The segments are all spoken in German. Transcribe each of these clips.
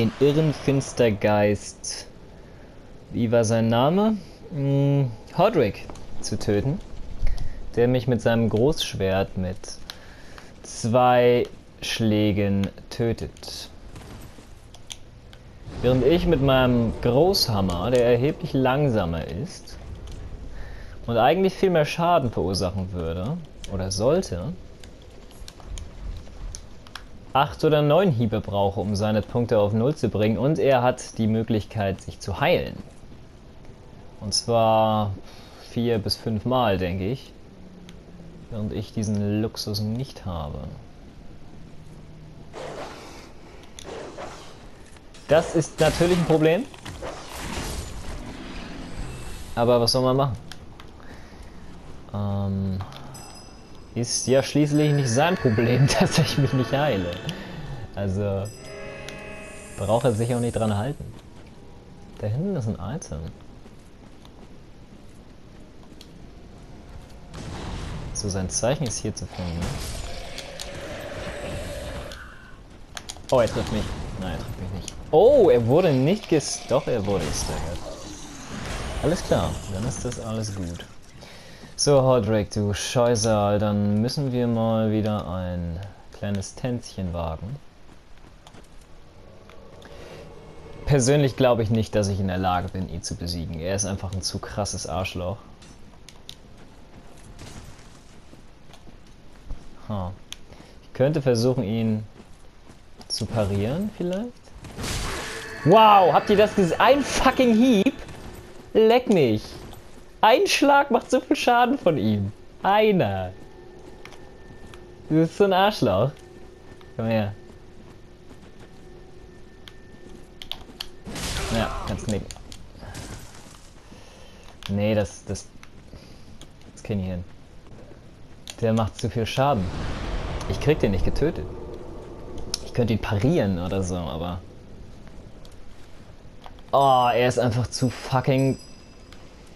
den irren Finstergeist, wie war sein Name? Hm, Hodrick zu töten, der mich mit seinem Großschwert mit zwei Schlägen tötet. Während ich mit meinem Großhammer, der erheblich langsamer ist und eigentlich viel mehr Schaden verursachen würde, oder sollte, acht oder neun Hiebe brauche, um seine Punkte auf Null zu bringen. Und er hat die Möglichkeit, sich zu heilen. Und zwar vier bis fünf Mal, denke ich. Während ich diesen Luxus nicht habe. Das ist natürlich ein Problem. Aber was soll man machen? Ähm, ist ja schließlich nicht sein Problem, dass ich mich nicht heile. Also braucht er sich auch nicht dran halten. Da hinten ist ein Item. So, sein Zeichen ist hier zu finden. Oh, er trifft mich. Nein, er trifft mich nicht. Oh, er wurde nicht ges... Doch, er wurde gestaggert. Alles klar, dann ist das alles gut. So, Hodrick, du Scheusal, dann müssen wir mal wieder ein kleines Tänzchen wagen. Persönlich glaube ich nicht, dass ich in der Lage bin, ihn zu besiegen. Er ist einfach ein zu krasses Arschloch. Huh. Ich könnte versuchen, ihn zu parieren, vielleicht? Wow, habt ihr das gesehen? Ein fucking Hieb? Leck mich! Ein Schlag macht so viel Schaden von ihm. Einer. Du bist so ein Arschloch. Komm her. Ja, kannst knicken. Nee, das, das, das krieg ich hin. Der macht zu viel Schaden. Ich krieg den nicht getötet. Ich könnte ihn parieren oder so, aber... Oh, er ist einfach zu fucking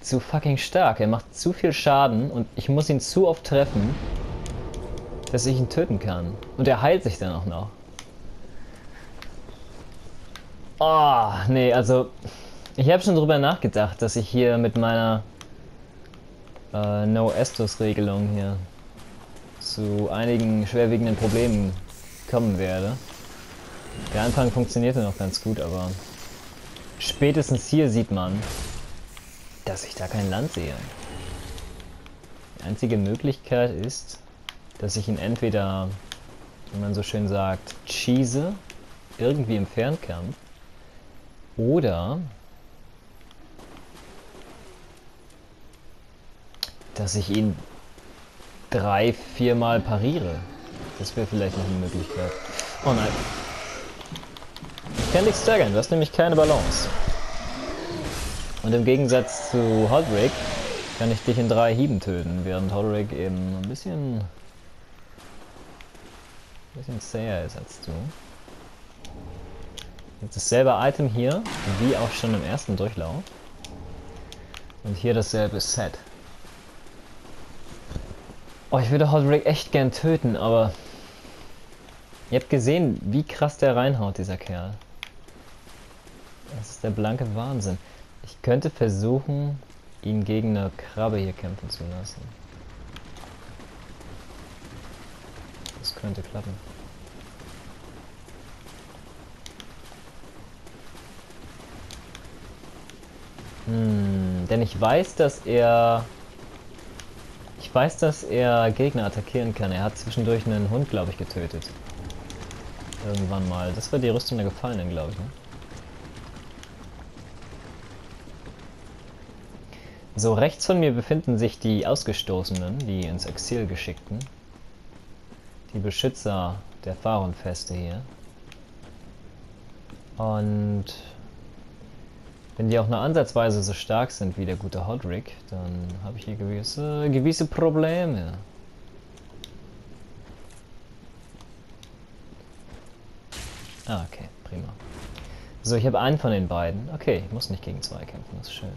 zu fucking stark. Er macht zu viel Schaden und ich muss ihn zu oft treffen, dass ich ihn töten kann. Und er heilt sich dann auch noch. Oh, nee, also ich habe schon drüber nachgedacht, dass ich hier mit meiner äh, No-Estus-Regelung hier zu einigen schwerwiegenden Problemen kommen werde. Der Anfang funktionierte noch ganz gut, aber spätestens hier sieht man, dass ich da kein Land sehe. Die einzige Möglichkeit ist, dass ich ihn entweder, wie man so schön sagt, cheese, irgendwie im Fernkampf, oder dass ich ihn drei, viermal pariere. Das wäre vielleicht noch eine Möglichkeit. Oh nein. Ich kann dich staggern, du hast nämlich keine Balance. Und im Gegensatz zu Hodrick kann ich dich in drei Hieben töten, während Hodrick eben ein bisschen, ein bisschen zäher ist als du. Jetzt dasselbe Item hier, wie auch schon im ersten Durchlauf. Und hier dasselbe Set. Oh, ich würde Hodrick echt gern töten, aber... Ihr habt gesehen, wie krass der reinhaut, dieser Kerl. Das ist der blanke Wahnsinn. Ich könnte versuchen, ihn gegen eine Krabbe hier kämpfen zu lassen. Das könnte klappen. Hm, denn ich weiß, dass er... Ich weiß, dass er Gegner attackieren kann. Er hat zwischendurch einen Hund, glaube ich, getötet. Irgendwann mal. Das war die Rüstung der Gefallenen, glaube ich, ne? So, rechts von mir befinden sich die Ausgestoßenen, die ins Exil geschickten. Die Beschützer der Fahrunfeste hier. Und wenn die auch nur ansatzweise so stark sind wie der gute Hodrick, dann habe ich hier gewisse, gewisse Probleme. Ah, okay, prima. So, ich habe einen von den beiden. Okay, ich muss nicht gegen zwei kämpfen, das ist schön.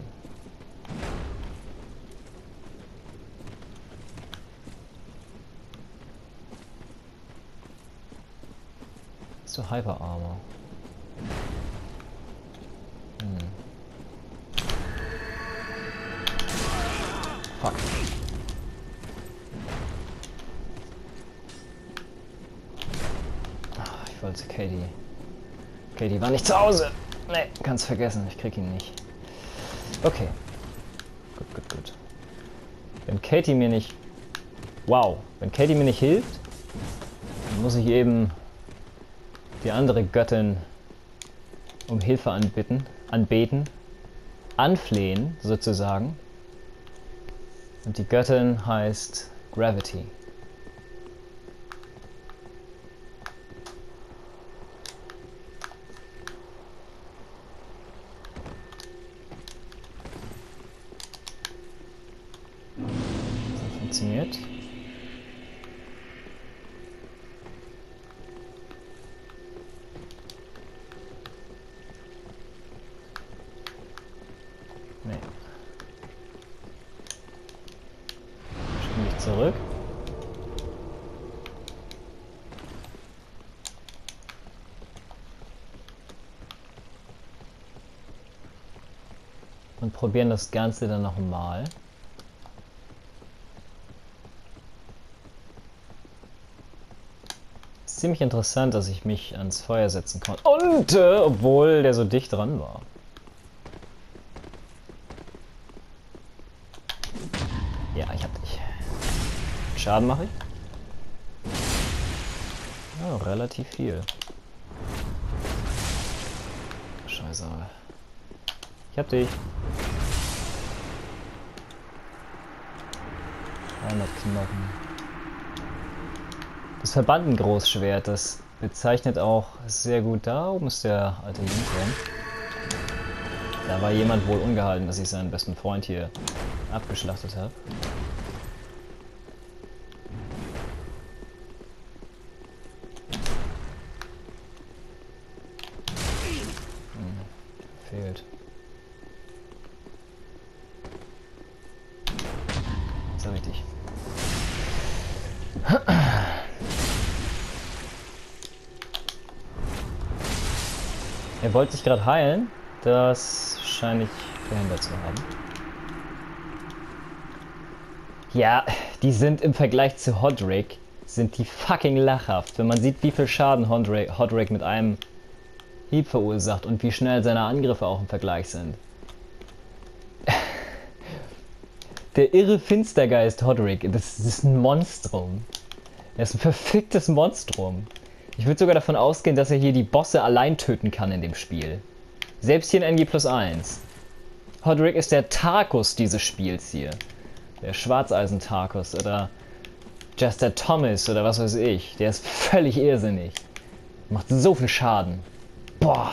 zu Hyper Armor. Hm. Fuck. Ach, ich wollte Katie. Katie war nicht zu Hause. Nee, kannst vergessen, ich krieg ihn nicht. Okay. Gut, gut, gut. Wenn Katie mir nicht... Wow. Wenn Katie mir nicht hilft, dann muss ich eben die andere Göttin um Hilfe anbitten, anbeten, anflehen sozusagen. Und die Göttin heißt Gravity. Probieren das Ganze dann nochmal. Ziemlich interessant, dass ich mich ans Feuer setzen konnte. Und, äh, obwohl der so dicht dran war. Ja, ich hab dich. Schaden mache ich? Ja, relativ viel. Scheiße. Ich hab dich. 300 Knochen. Das Verbandengroßschwert, das bezeichnet auch sehr gut. Da oben ist der alte Jungturm. Da war jemand wohl ungehalten, dass ich seinen besten Freund hier abgeschlachtet habe. Hm, fehlt. Er wollte sich gerade heilen. Das scheine ich verhindert zu haben. Ja, die sind im Vergleich zu Hodrick, sind die fucking lachhaft. Wenn man sieht, wie viel Schaden Hodrick, mit einem Hieb verursacht und wie schnell seine Angriffe auch im Vergleich sind. Der irre Finstergeist Hodrick, das ist ein Monstrum. Er ist ein verficktes Monstrum. Ich würde sogar davon ausgehen, dass er hier die Bosse allein töten kann in dem Spiel. Selbst hier in NG plus 1. Hodrick ist der Tarkus dieses Spiels hier. Der Schwarzeisen-Tarkus oder Jester Thomas oder was weiß ich. Der ist völlig irrsinnig. Macht so viel Schaden. Boah.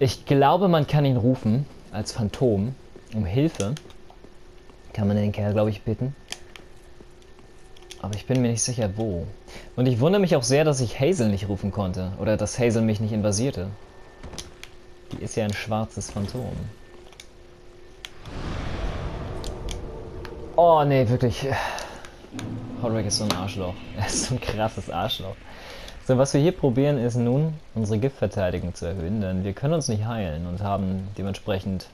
Ich glaube, man kann ihn rufen als Phantom um Hilfe. Kann man den Kerl, glaube ich, bitten. Aber ich bin mir nicht sicher, wo. Und ich wundere mich auch sehr, dass ich Hazel nicht rufen konnte. Oder dass Hazel mich nicht invasierte. Die ist ja ein schwarzes Phantom. Oh, nee, wirklich. Hodrick ist so ein Arschloch. Er ist so ein krasses Arschloch. So, was wir hier probieren, ist nun, unsere Giftverteidigung zu erhöhen, denn wir können uns nicht heilen und haben dementsprechend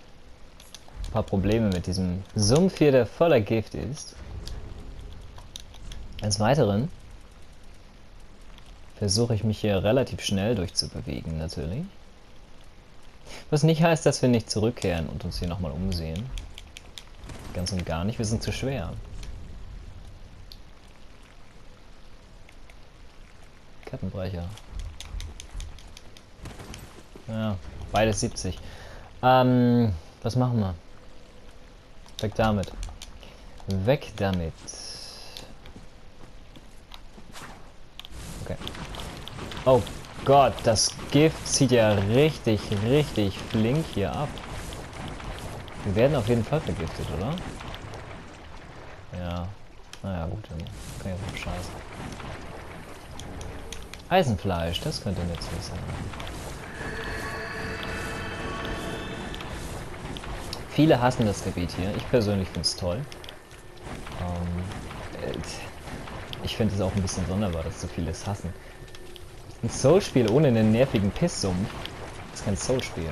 ein paar Probleme mit diesem Sumpf hier, der voller Gift ist. Des Weiteren versuche ich mich hier relativ schnell durchzubewegen, natürlich. Was nicht heißt, dass wir nicht zurückkehren und uns hier nochmal umsehen. Ganz und gar nicht, wir sind zu schwer. Kettenbrecher. Ja, beides 70. Ähm, was machen wir? Weg damit. Weg damit. Oh Gott, das Gift zieht ja richtig, richtig flink hier ab. Wir werden auf jeden Fall vergiftet, oder? Ja. Naja, gut, dann kann ich auch scheiße. Eisenfleisch, das könnte nützlich sein. Viele hassen das Gebiet hier. Ich persönlich finde es toll. Ähm, äh, ich finde es auch ein bisschen sonderbar, dass so viele es hassen. Ein Soul-Spiel ohne einen nervigen Pisssumpf ist kein Soul-Spiel.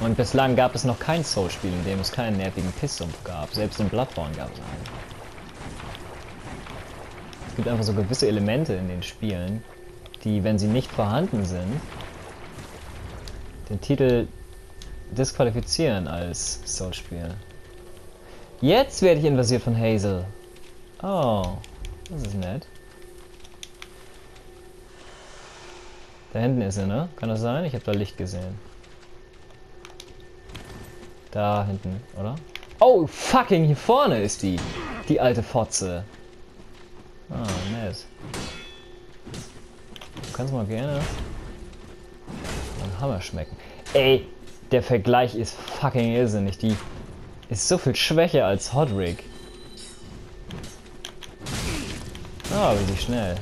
Und bislang gab es noch kein Soul-Spiel, in dem es keinen nervigen Pisssumpf gab. Selbst in Bloodborne gab es einen. Es gibt einfach so gewisse Elemente in den Spielen, die, wenn sie nicht vorhanden sind, den Titel disqualifizieren als Soul-Spiel. Jetzt werde ich invasiert von Hazel. Oh, das ist nett. Da hinten ist sie, ne? Kann das sein? Ich habe da Licht gesehen. Da hinten, oder? Oh, fucking hier vorne ist die. Die alte Fotze. Ah, nett. Du kannst mal gerne einen Hammer schmecken. Ey, der Vergleich ist fucking irrsinnig. Die ist so viel schwächer als Hodrick. Ah, wie schnell.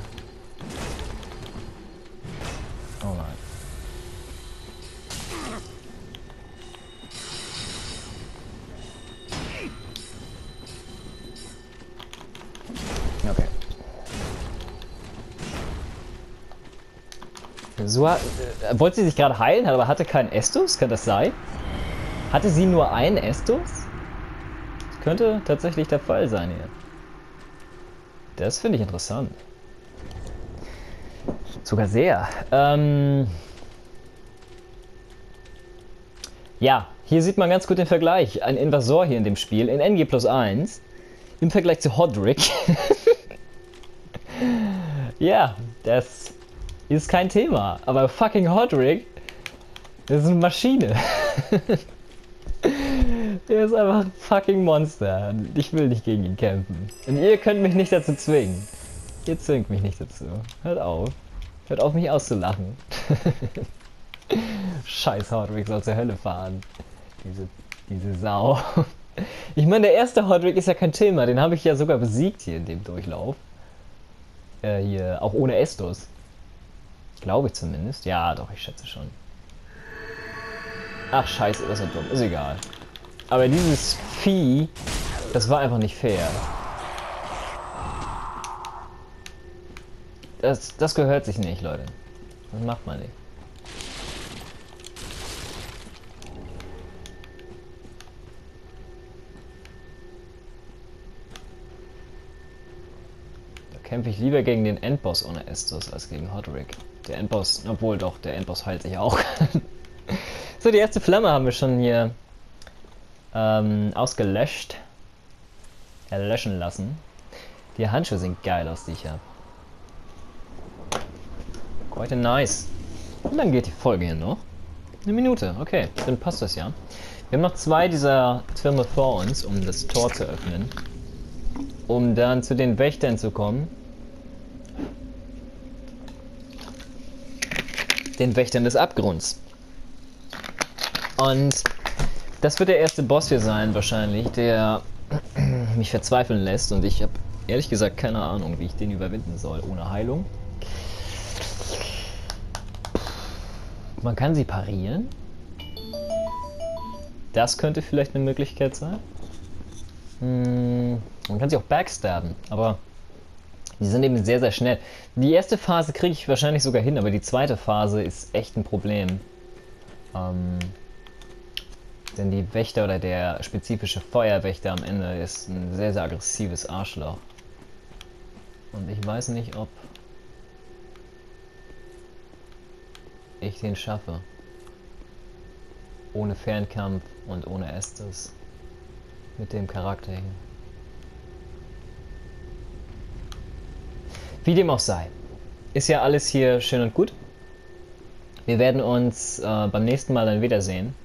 So, äh, wollte sie sich gerade heilen, aber hatte keinen Estus? Kann das sein? Hatte sie nur einen Estus? Das könnte tatsächlich der Fall sein hier. Das finde ich interessant. Sogar sehr. Ähm ja, hier sieht man ganz gut den Vergleich. Ein Invasor hier in dem Spiel in NG plus 1 im Vergleich zu Hodrick. ja, das ist kein Thema. Aber fucking Hodrick, ist eine Maschine. Der ist einfach ein fucking Monster. Ich will nicht gegen ihn kämpfen. Und ihr könnt mich nicht dazu zwingen. Ihr zwingt mich nicht dazu. Hört auf. Hört auf, mich auszulachen. Scheiß Hodrick soll zur Hölle fahren. Diese, diese Sau. Ich meine, der erste Hodrick ist ja kein Thema. Den habe ich ja sogar besiegt hier in dem Durchlauf. Äh, hier, auch ohne Estus. Glaube ich zumindest. Ja, doch, ich schätze schon. Ach, scheiße, das ist dumm. Ist egal. Aber dieses Vieh, das war einfach nicht fair. Das, das gehört sich nicht, Leute. Das macht man nicht. Kämpfe ich lieber gegen den Endboss ohne Estus als gegen Hodrick. Der Endboss, obwohl doch, der Endboss heilt sich auch. so, die erste Flamme haben wir schon hier ähm, ausgelöscht. Erlöschen lassen. Die Handschuhe sehen geil aus, die ich habe. Heute nice. Wie lange geht die Folge hier noch? Eine Minute, okay, dann passt das ja. Wir haben noch zwei dieser Türme vor uns, um das Tor zu öffnen. Um dann zu den Wächtern zu kommen. Den Wächtern des Abgrunds. Und das wird der erste Boss hier sein, wahrscheinlich, der mich verzweifeln lässt. Und ich habe ehrlich gesagt keine Ahnung, wie ich den überwinden soll, ohne Heilung. Man kann sie parieren. Das könnte vielleicht eine Möglichkeit sein. Hm, man kann sie auch backstabben, aber die sind eben sehr, sehr schnell. Die erste Phase kriege ich wahrscheinlich sogar hin, aber die zweite Phase ist echt ein Problem. Ähm, denn die Wächter oder der spezifische Feuerwächter am Ende ist ein sehr, sehr aggressives Arschloch. Und ich weiß nicht, ob ich den schaffe. Ohne Fernkampf und ohne Estes. Mit dem Charakter hier. Wie dem auch sei. Ist ja alles hier schön und gut. Wir werden uns äh, beim nächsten Mal dann wiedersehen.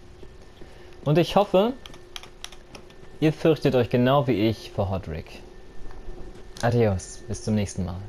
Und ich hoffe, ihr fürchtet euch genau wie ich vor Hodrick. Adios, bis zum nächsten Mal.